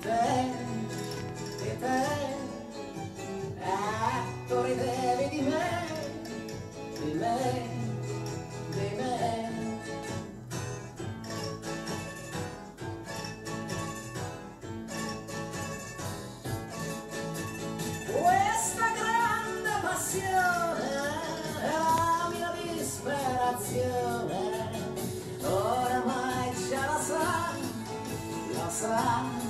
te, e te, ah, corridevi di me, di me, di me. Questa grande passione, la mia disperazione, oramai già la sa, la sa.